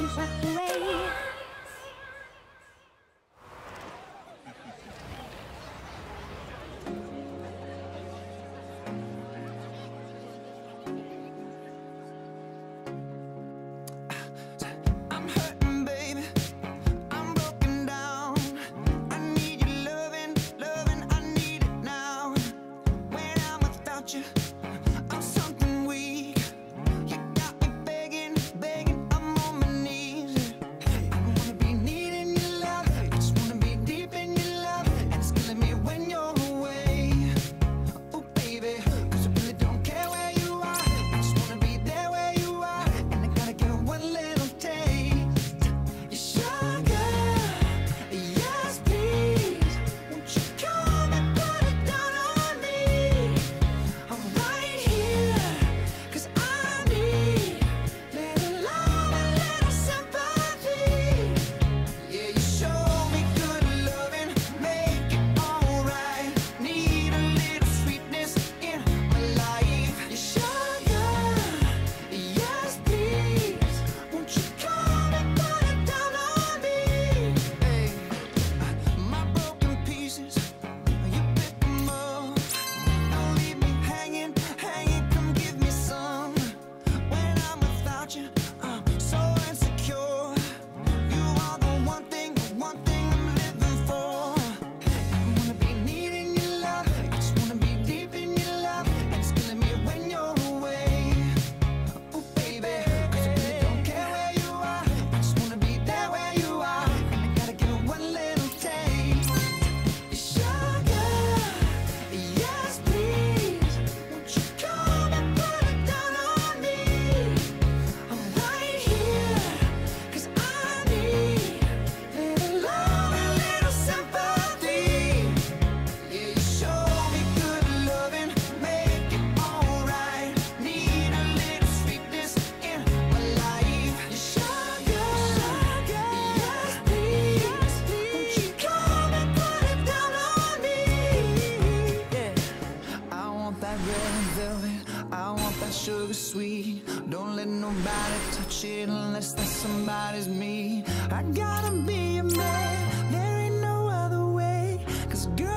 she swept away. I'm hurt. sugar sweet. Don't let nobody touch it unless that somebody's me. I gotta be a man, there ain't no other way. Cause girl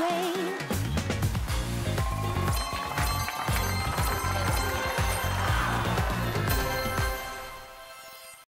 away.